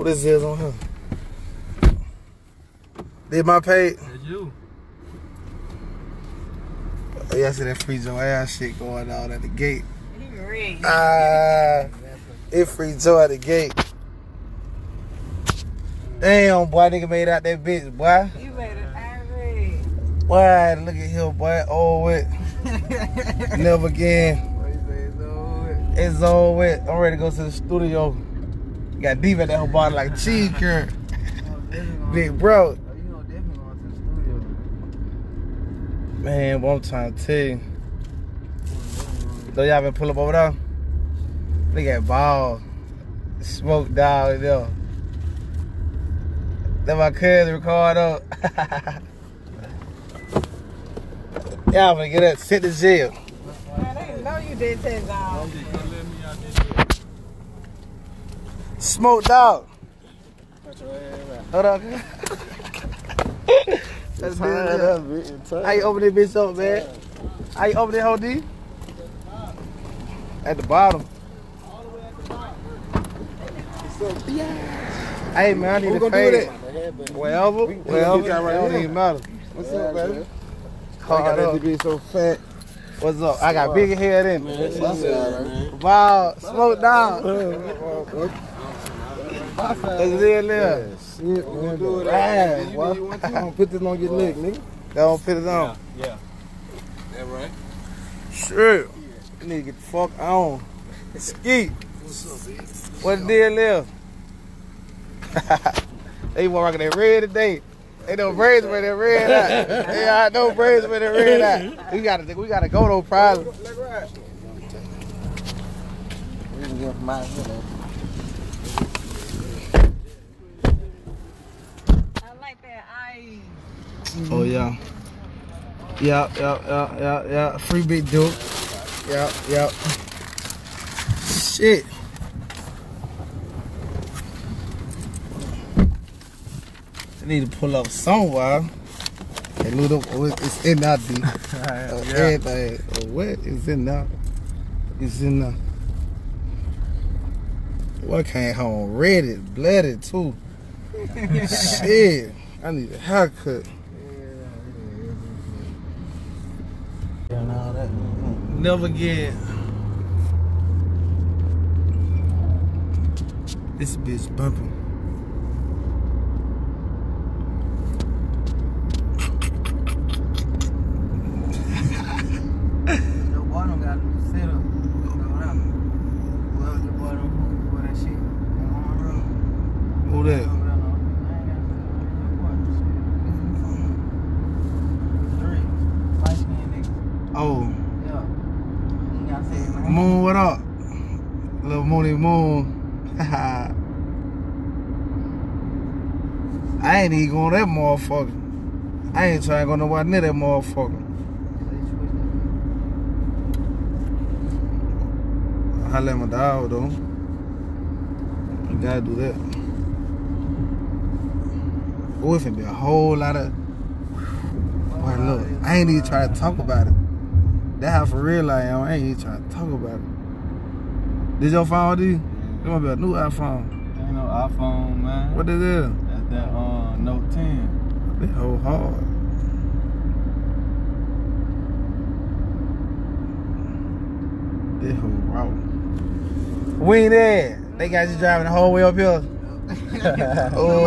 Who this is on here? Did my pay? That's you. Oh, yeah, I see that free Joe ass shit going on at the gate. He ready. Ah, it free Joe at the gate. Damn, boy, nigga made out that bitch, boy. You better irate. Boy, look at him, boy. Oh, it. Never again. It's all with. I'm ready to go to the studio. Got at that whole body like cheese curd. Big bro. Man, what I'm trying to tell you. Though y'all been pull up over there? Look at ball. Smoke dog there. That my cousin record up. y'all gonna get up, sit in jail. Man, they know you did take off. Smoke dog. Hold up. That's good. How you open this bitch up, man? How you open that whole D? At the bottom. Yeah. Hey man, I need Who a fade. that? Wherever, wherever, got right it don't even matter. What's up, baby? I Hard that up. to be so fat. What's up? I got bigger head in me. Wow, smoke down. That's real live. Shit, man. do it. Right, You boy. need one too? Don't put this on your neck, nigga. Don't put it on. Yeah. That right? Sure. You need to get the fuck on. Ski. What the deal is? they want rocking that red today. They know braids where that red at. Yeah, I know braids where that red at. We gotta we gotta go though probably. I like that ice. Oh yeah. Yeah, yeah, yeah, yeah, yeah. Free big dude. Yeah, yeah. Shit. I need to pull up somewhere. And up what is in that D. Uh, Everything. Uh, What is in there? Is in there. What came home ready, blooded too. Shit. I need a haircut. Never again. This bitch bumping. Your boy don't got no setup. Well, your boy don't put that shit on the road. Who that? Over there, no. I ain't got no- your boy. Three. Light-skinned nigga. Oh, Yeah. You gotta say his name. Moon, what up? Little Mooney Moon. I ain't even going that motherfucker. I ain't trying to go nowhere near that motherfucker. I let my dog though. You gotta do that. Oh, it finna be a whole lot of. Boy, look, I ain't even trying to talk about it. That how for real I am. I ain't even trying to talk about it. Did your phone D? It might be a new iPhone. Ain't no iPhone, man. What is it? That's that uh, Note 10. They hold hard. This whole route. We ain't there. They got you driving the whole way up here. oh.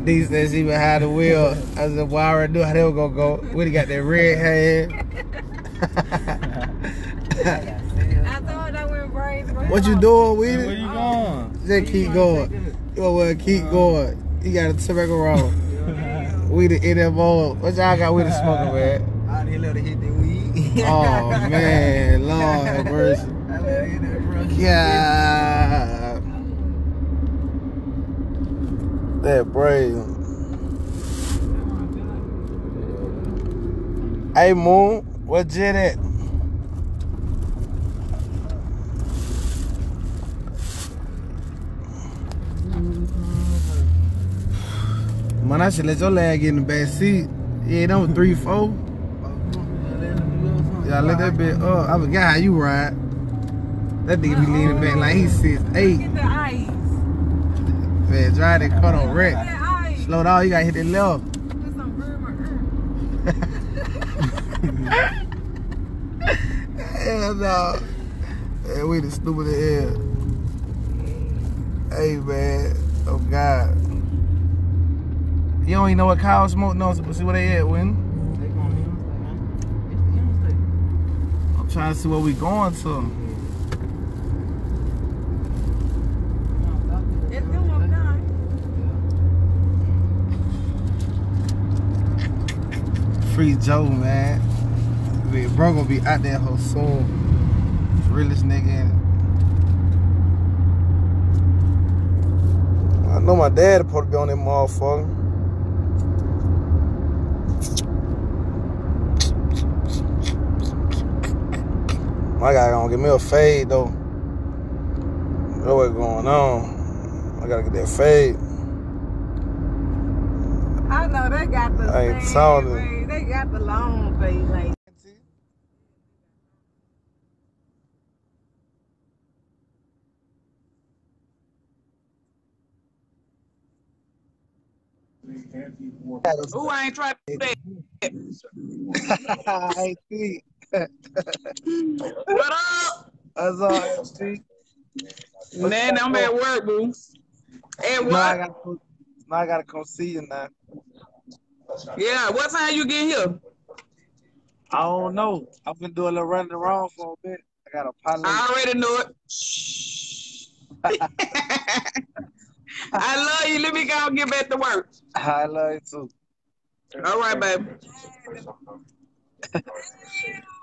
These said even had the wheel. I said, well, I already knew how they were gonna go. We done got that red hand. I thought I went braids. What you doing, with Where Weedy? you going? Just keep going. You well, keep uh-huh. going. You got a tobacco roll. We the NMO. What y'all got with the smoking, man? I didn't let her hit the weed. Oh man, Lord have mercy. I let hit that brush. God. That brave. Hey Moon, what jet at? Man, I should let your leg get in the back seat. Yeah, that was three, four. Yeah, let that bit up. I forgot how you ride. That nigga be leaning back like he's six eight. Get the ice. Man, drive that car on wreck. Slow down, you gotta hit that left. Put some burger. Hell no. Man, we the stupid hell. Hey man, oh God. You don't even know what Kyle smoke no, but see where they at, Win. They gonna leave us like, man. It's the interstate. I'm trying to see where we going to. No, stop it. It's going down. Free Joe, man. Man, bro gonna be out there whole soon. Realest nigga in it. I know my dad supposed to be on that motherfucker. My guy gonna give me a fade though. Know what's going on. I gotta get that fade. I know they got the I ain't same telling way. They got the long fade like Ooh, I ain't trying to do that. I see. What up? That's all I. Man, I'm at work, boo. At Now I work? gotta now I gotta come see you now. Yeah, what time you get here? I don't know. I've been doing a little running around for a bit. I got a pilot. I already know it. I love you. Let me go and get back to work. I love you too. All right, baby.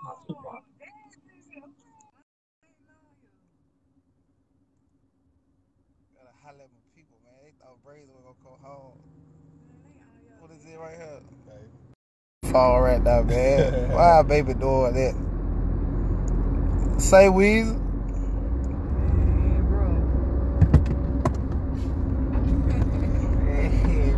holler at my people, man. They thought Brazy were gonna come home. What is it right here? Fall right now, man. Why baby doing that? Say Weezy. Hey, bro. Hey,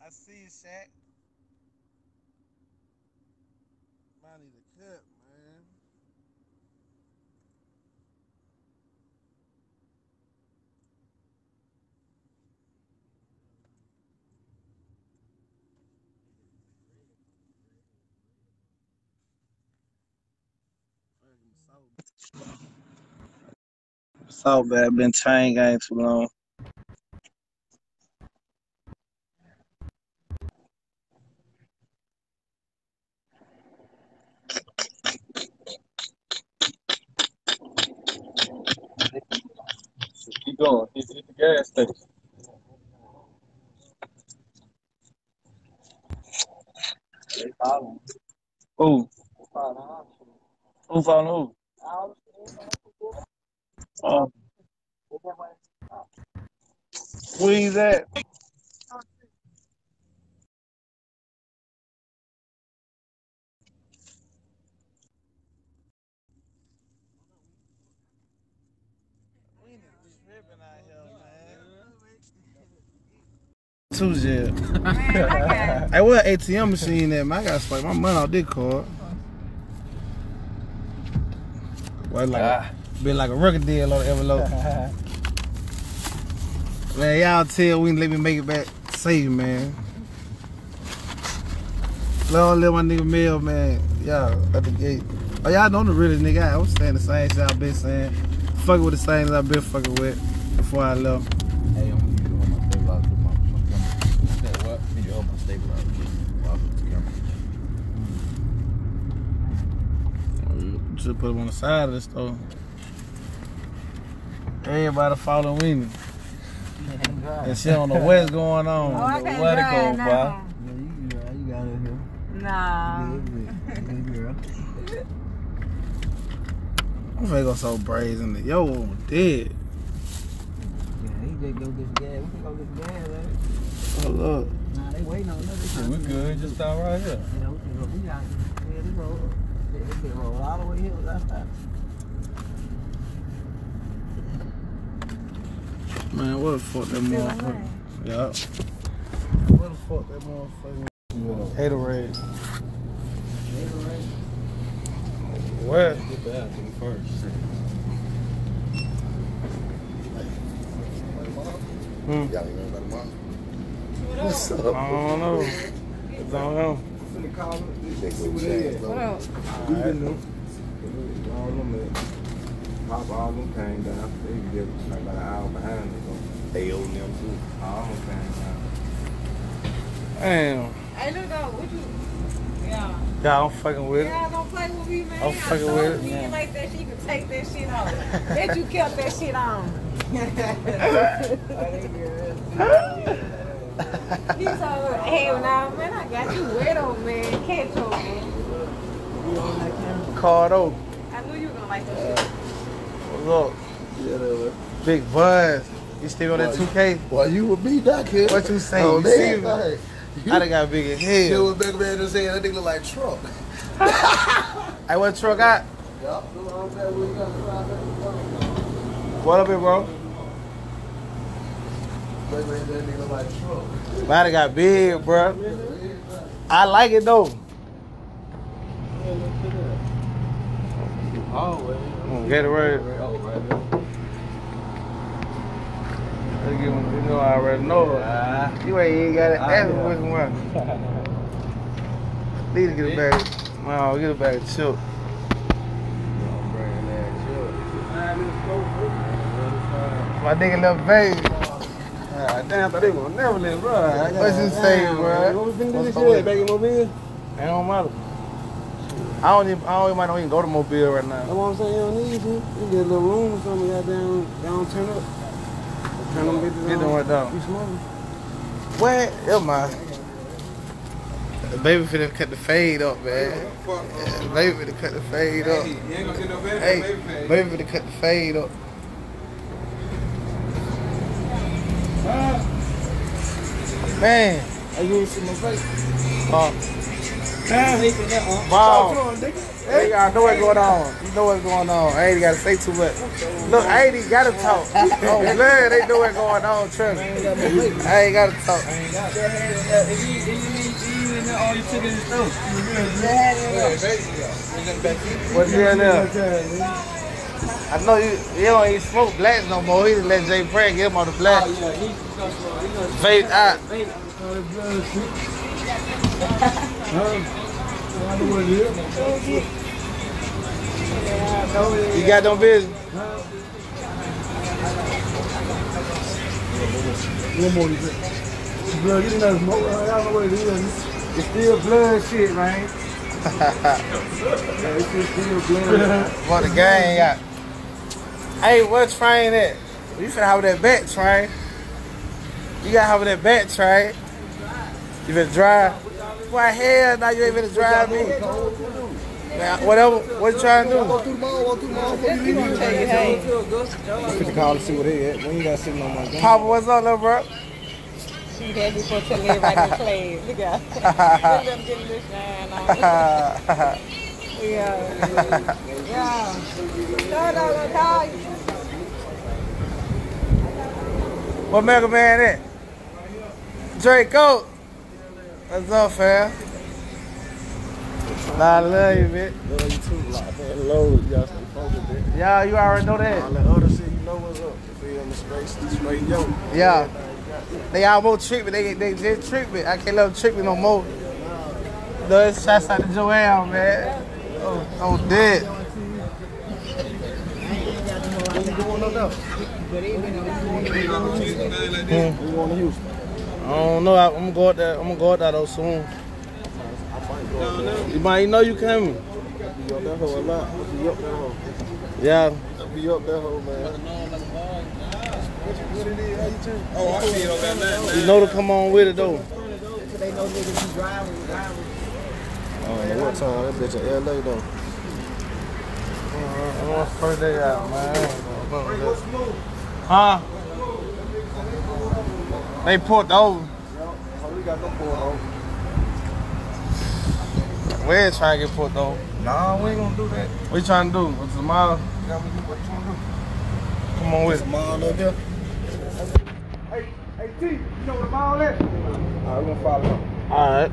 I see you, Shaq. Cut, man. So bad, been chain gang too long. Keep going. He's at the gas station. Who? Who found who? Where he's at? Two jail. man, I got Hey, what ATM machine that man? I gotta swipe my money out this card. Well, like Ah. been like a record deal on the envelope. man, y'all tell we let me make it back safe, man. Lord, let my nigga Mel, man. Y'all at the gate. Oh, y'all know the realest nigga. I was saying the same shit I've been saying. Fucking with the same that I've been fucking with before I left. Hey, I'm gonna need to my stabilizer to my, my camera. Said what? I need to hold my stabilizer to off of the camera. Mm. Just put him on the side of the store. Everybody following Winnie. And she don't know what's going on. Oh, I can't Where to drive go, now. Yeah, you, you, you got it here. Nah. Good, good girl. I'm finna go so brazen. Yo, dead. Yeah, he just go get the gas. We can go get the gas, right? Oh, look. Nah, they waiting on us. They Yeah, we good. Just stop right here. You know, we go- we got yeah, this road. This big road all the way here was outside. Man, what the fuck that Still motherfucker? alive. Yeah. What the fuck that motherfucker? Haterade. What? Get the bathroom first. Hmm. Y'all ain't gonna go tomorrow. What's I up? don't know. It's on him. Finna call him. This nigga What though. up? We been them. All them at. Pop all them came down. They get like about an hour behind us. So they owe them too. All them came down. Damn. Hey, look though, what you? Yeah. Y'all don't fucking with it. Yeah, don't play with me, man. I'm fucking with it. you you ain't like that shit. You can take that shit off. Bet you kept that shit on. He told her, hell nah, man, I got you wet on, man. Catch on, man. Cardo. I knew you were gonna like that shit. What's up? Yeah, they were. Big Buzz. You still on that 2K? Boy, you would be that kid. What you saying? Oh, You man, see me? like, I done got big as You hell. was back man just saying that nigga look like Trump. Hey, what truck got? Yup. What up, bro? Back man, that nigga look like Trump. Body got big, bro. I like it though. Mm, Get it right. Let's get one. You know I already know. it. You ain't even got to ask me which one. Need to get a bag. No, get a bag of chip. My nigga left baby. God damn, I thought they were never let, bro. What you say, bro? What do this shit? Back in Mobile? It don't matter. I don't even, I don't even, might not even go to Mobile right That's now. what I'm saying. You don't need to. You get a little room or something. Goddamn, down, turn up. Turn them bitches Get them right down. You smoking? What? Yeah, man. Baby finna cut the fade up, man. Yeah, baby finna cut the fade up. You ain't gonna get no better Hey, than baby face. baby finna cut the fade up. Man. Hey, you ain't see my face. Uh, Talk wow. to him, nigga. Hey, I know what's going on. You know what's going on. I ain't gotta say too much. Look, I ain't even gotta talk. Oh, man, they know what's going on. Trust me. I ain't gotta talk. What's in there? I know you, you don't even smoke blacks no more. He just let Jay Frank get him on the black. Oh, Vape out. Ah. You got no business. One more. Blood, you didn't know smoke. I don't know what it is. It's still blood shit, man. yeah, it's still blood. What the gang got? Hey, what train that? You finna have that bat train. You gotta have that bat train. You finna drive. Why hell now you ain't finna drive me? Man, whatever, what you trying to Walk do? through the mall, walk through the mall. Before you leave. Tell you, hey, I'm finna call to see what they at. We ain't got sitting on my gun. Papa, what's up, little bro? she had before telling everybody to play. Look at Let them get this shine on. Yeah. Yeah. No, no, no, call you. What Mega Man at? Draco. What's up, fam? I love you, man. Love you too, like that. Load, y'all stay focused, bitch. Y'all, you already know All that. that other shit, you know what's up. You feel me? Straight, straight, yo. Yeah. They tricked me. They, they just me. I can't let them trick me no more. No, it's shots out to Joanne, man. Oh, oh dead. When you going up there? Hmm. Going to Houston? I don't know. I, I'm gonna go out there. I'm gonna go out there though soon. You might know you coming. Be up that hoe a lot. Be up that. Yeah. Be up that hoe, man. What it is? How you? Oh, I see it on that night. You know to come on with it though. They know niggas be driving, driving. Oh, what time? That bitch in LA though. I don't know what's first day out, man. Huh? They pulled over. We got no pull over. We're trying to get pulled over. Nah, we ain't gonna do that. What you trying to do? What's the mile? Got me do what you wanna do. Come on with it. Mall up there. Hey, hey T, you know what the mile is? Alright, we gonna follow up. All right.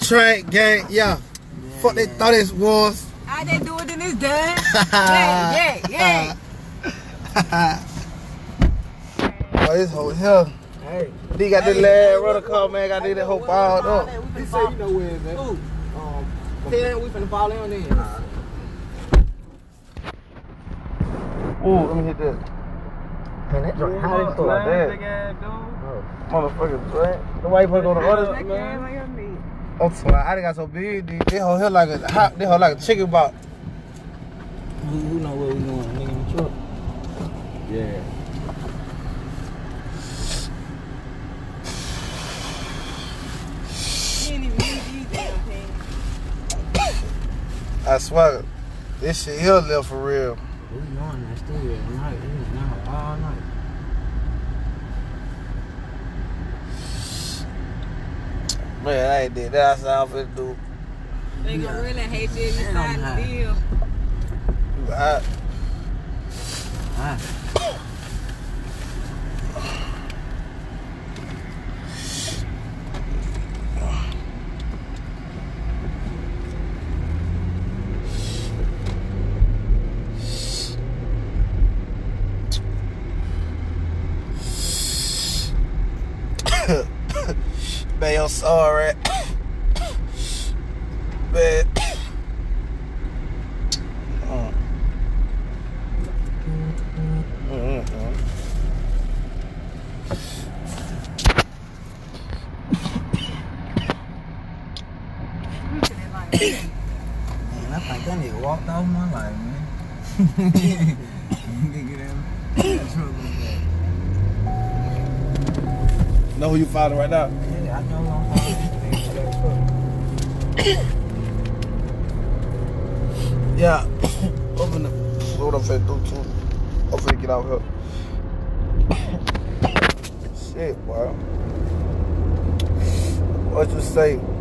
Train gang, yeah. Fuck they thought it was. I didn't do it, then it's done. yeah, yeah, yeah. Oh, this whole hell. Hey. D got the last rudder car, man. Got that whole balled up. He say you know where it's at. Who? Um, tell him we finna fall in on then. Ooh, let me hit that. Man, that joint hot as fuck. Like that. Motherfucker, right? Why you put it on the other? That gas on your meat. I'm sorry, I done got so big. D. This whole here like a hot. This whole like a chicken box. Who, who know where we going? Nigga in the truck. Yeah. You didn't even need these damn things. I swear, this shit here live for real. We going that studio tonight. It is now all night. Man, I ain't did that. That's all I'm finna do. They gonna really hate you if you Man, I'm sign high. the deal. I, Ah. man, I'm sorry. Man. Mm. Man, I think that nigga walked off my life, man. nigga them that truck was. Know who you fighting right now? I know I'm following. Yeah. Open the. What I'm finna do too. I'm finna get out here. Shit, bro. What you say?